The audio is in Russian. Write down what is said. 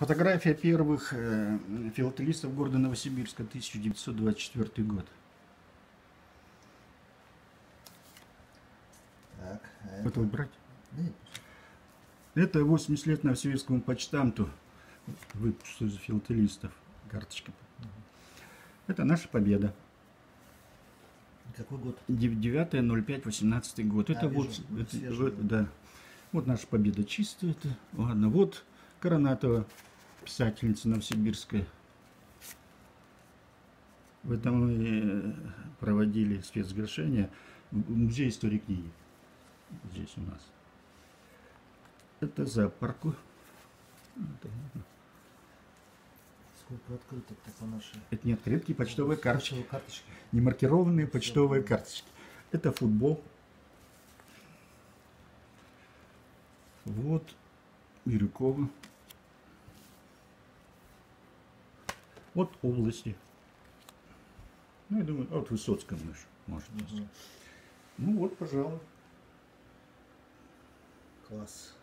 Фотография первых э, филателистов города Новосибирска, 1924 год. Так, а Это убрать? Нет, Это 80 лет новосибирскому почтамту. Выпуск из филателистов. Карточка. Это наша победа. Какой год? 9.05.18 год. А, Это вижу, вот, это- вот, да. Вот наша победа чистая. Это. Ладно, вот Коронатова, писательница новосибирская. В этом мы э, проводили спецгашение в музее истории книги. Здесь у нас. Это зоопарку. Сколько открыток-то по нашей? это не открытки, почтовые карточки. Карточки. Не маркированные почтовые карточки. Это футбол. Вот Бирюкова. Вот области. Ну, я думаю, а вот Высоцкая наш, может. Мгм. Ну вот, пожалуй. Класс.